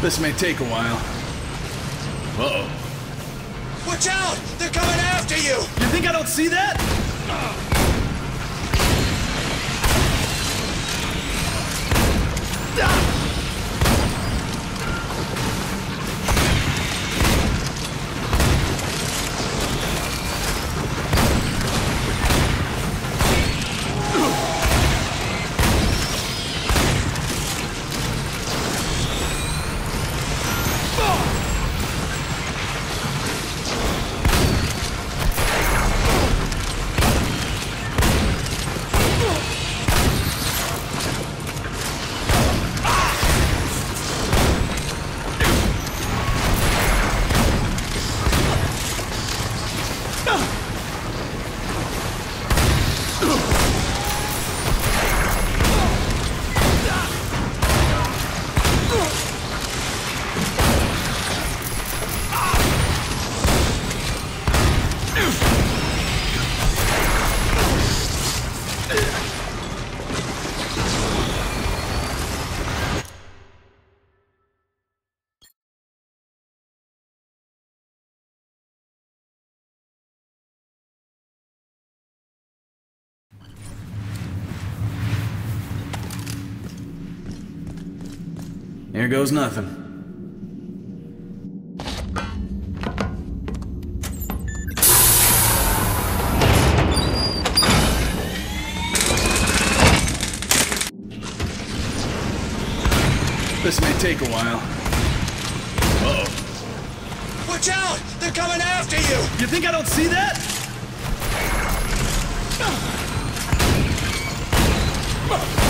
This may take a while. Uh-oh. Watch out! They're coming after you! You think I don't see that? Ah! Here goes nothing. This may take a while. Uh-oh. Watch out! They're coming after you! You think I don't see that? Sam,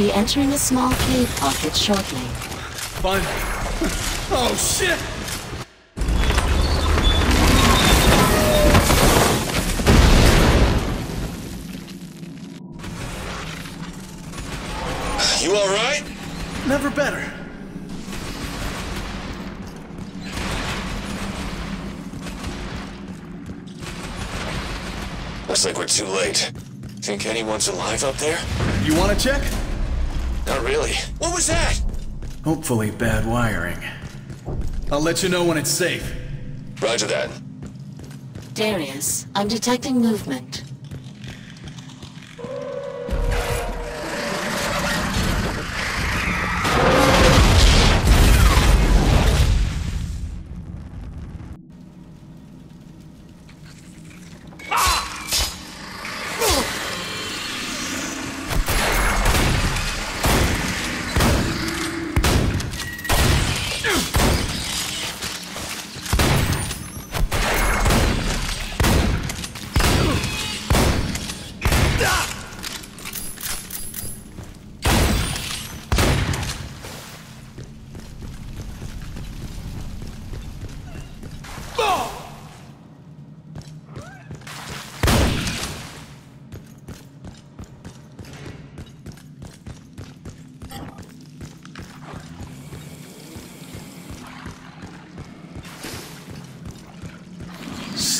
be entering a small cave pocket shortly. Fine. Oh, shit! You alright? Never better. Looks like we're too late. Think anyone's alive up there? You want to check? Not really. What was that? Hopefully bad wiring. I'll let you know when it's safe. Roger that. Darius, I'm detecting movement.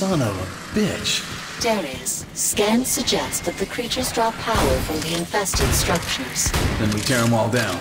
Son of a bitch. Darius, scans suggest that the creatures draw power from the infested structures. Then we tear them all down.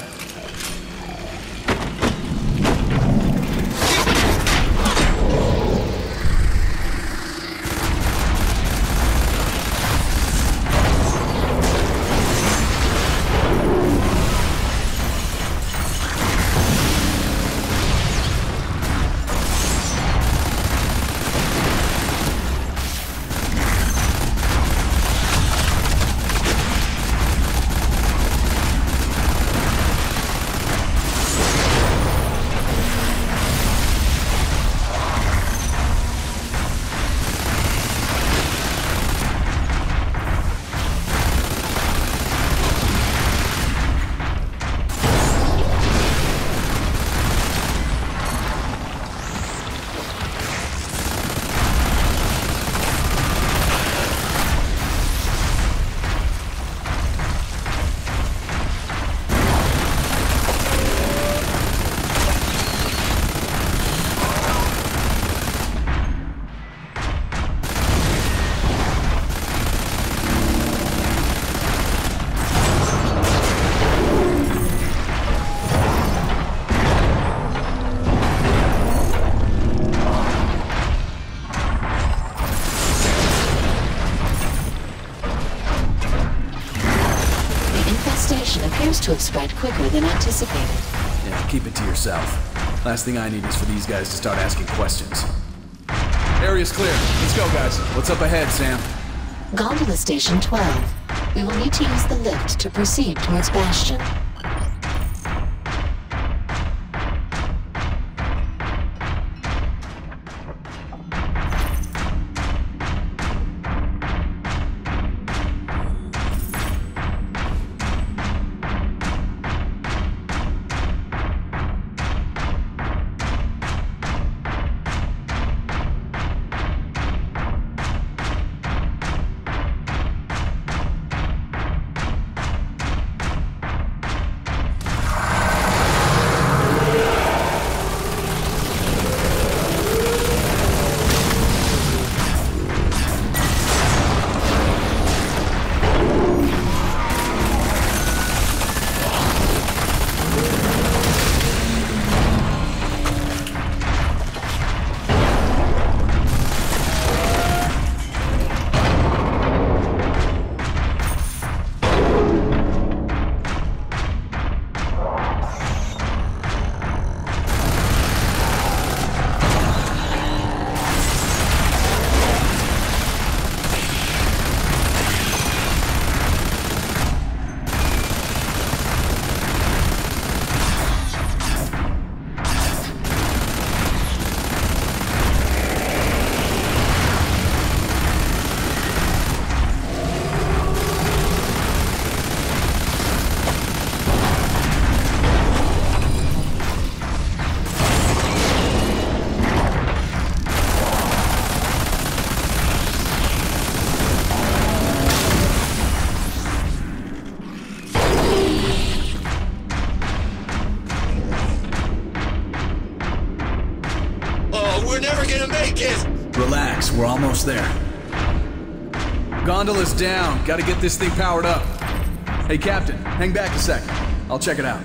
Yourself. Last thing I need is for these guys to start asking questions. Area's clear. Let's go, guys. What's up ahead, Sam? Gondola Station 12. We will need to use the lift to proceed towards Bastion. We're never gonna make it! Relax, we're almost there. Gondola's down. Gotta get this thing powered up. Hey, Captain, hang back a second. I'll check it out.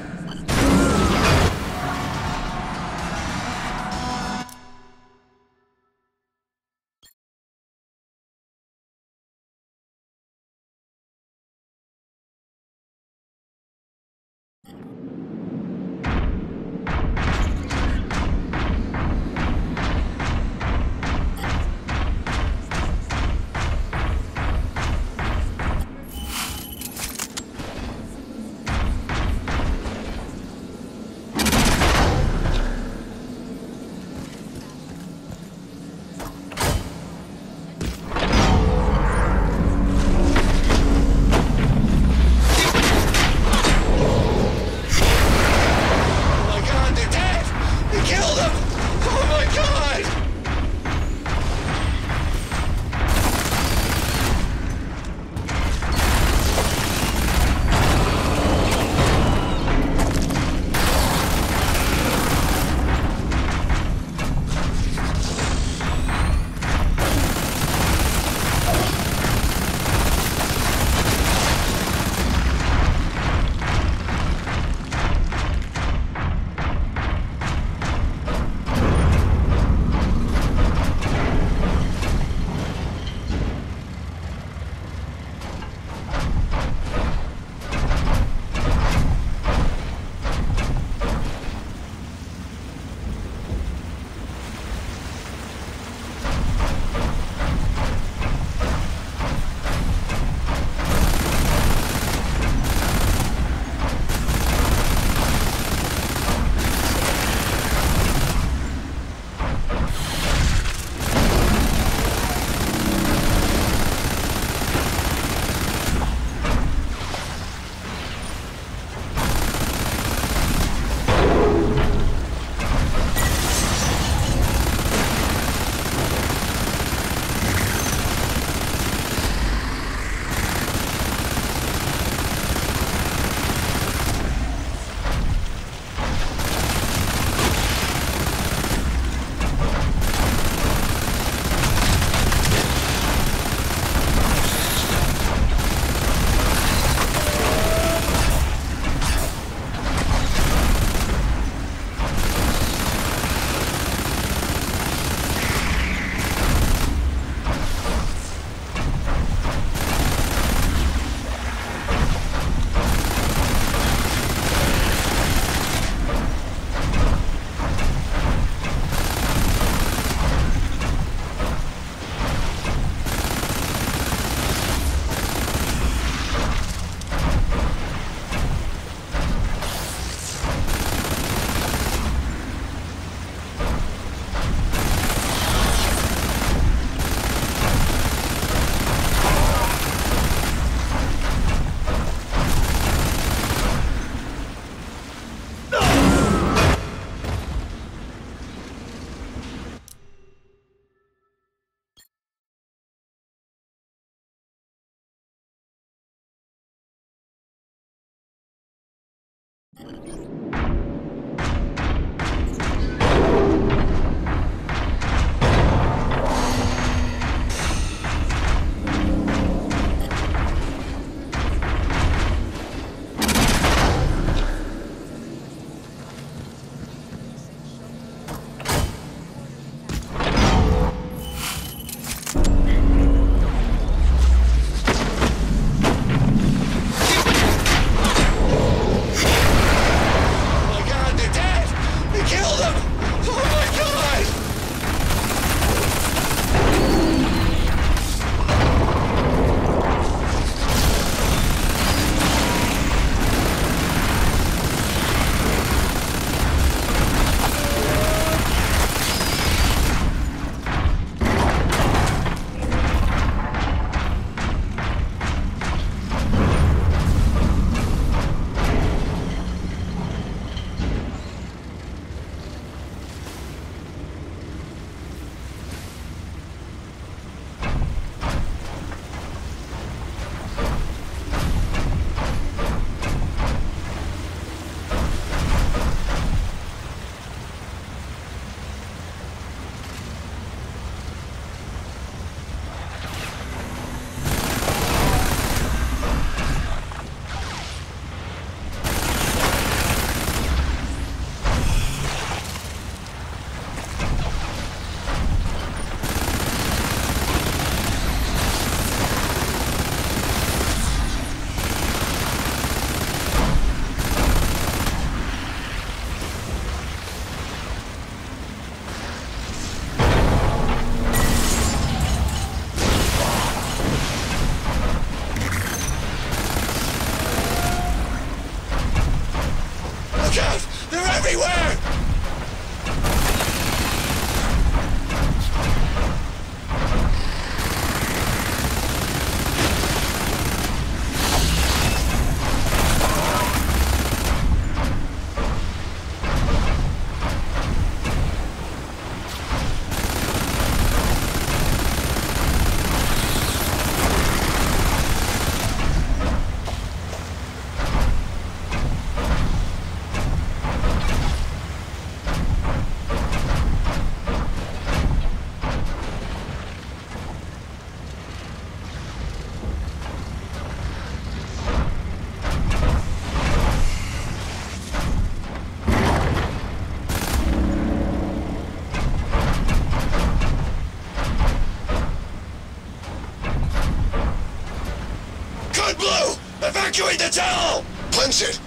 The tunnel! Punch it!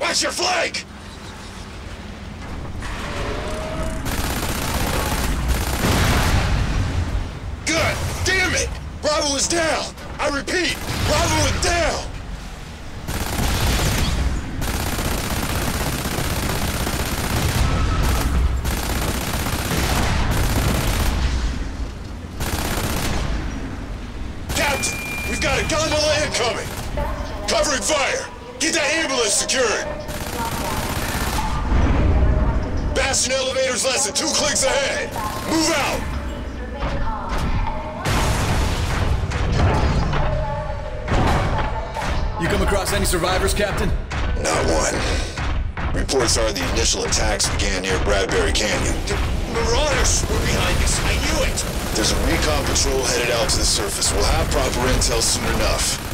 Watch your flank! Good! Damn it! Bravo is down! I repeat, Bravo is down! Captain, we've got a gondola incoming! Covering fire! Get that ambulance secured! Bastion elevator's less than two clicks ahead! Move out! You come across any survivors, Captain? Not one. Reports are the initial attacks began near Bradbury Canyon. The Marauders were behind us. I knew it. There's a recon patrol headed out to the surface. We'll have proper intel soon enough.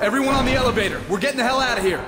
Everyone on the elevator. We're getting the hell out of here.